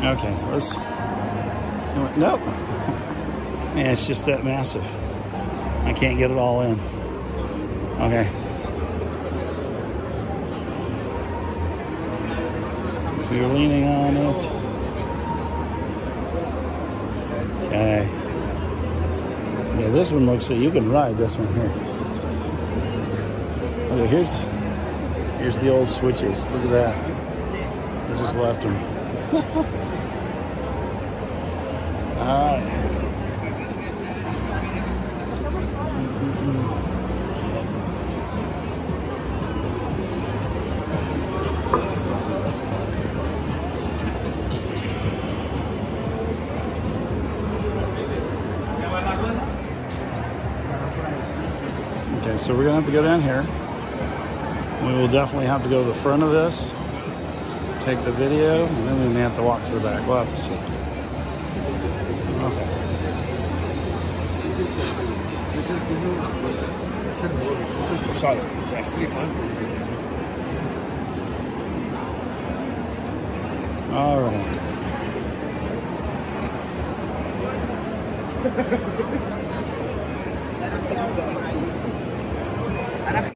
Okay, let's. Nope. Yeah, it's just that massive. I can't get it all in. Okay. If you're leaning on it. Okay. Yeah, this one looks like you can ride this one here. Okay, here's here's the old switches. Look at that. I just left them. Okay, so we're gonna have to go down here. We will definitely have to go to the front of this, take the video, and then we may have to walk to the back. We'll have to see. Okay. All right.